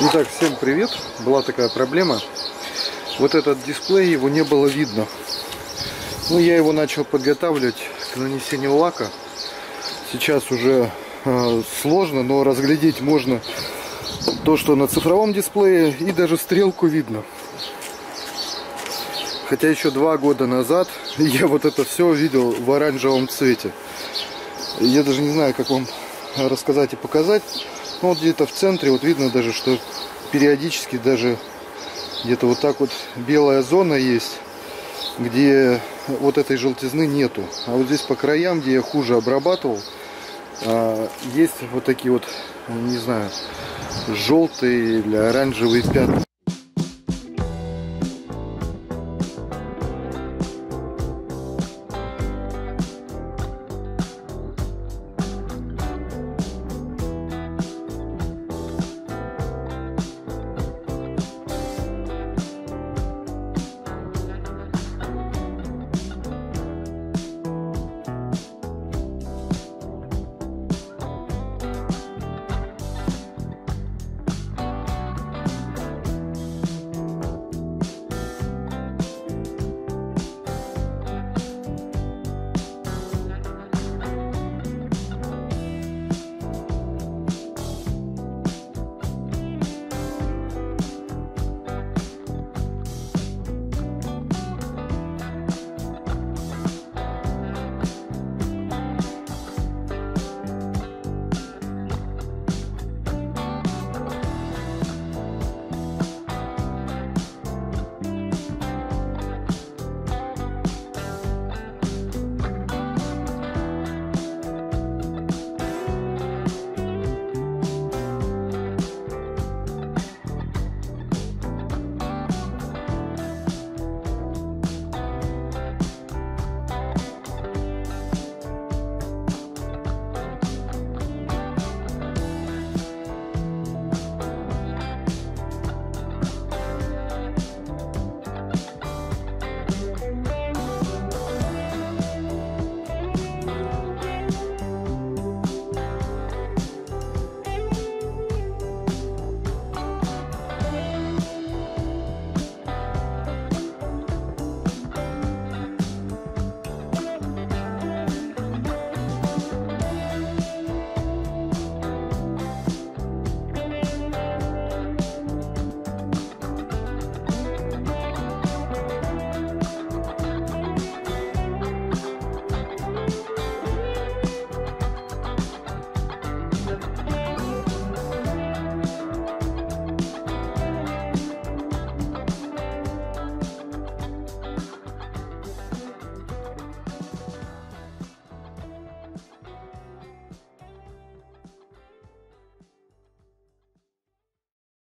Итак, всем привет. Была такая проблема. Вот этот дисплей, его не было видно. Ну, я его начал подготавливать к нанесению лака. Сейчас уже э, сложно, но разглядеть можно то, что на цифровом дисплее, и даже стрелку видно. Хотя еще два года назад я вот это все видел в оранжевом цвете. Я даже не знаю, как вам рассказать и показать. Ну, вот где-то в центре вот видно даже, что периодически даже где-то вот так вот белая зона есть, где вот этой желтизны нету. А вот здесь по краям, где я хуже обрабатывал, а, есть вот такие вот, не знаю, желтые или оранжевые пятна.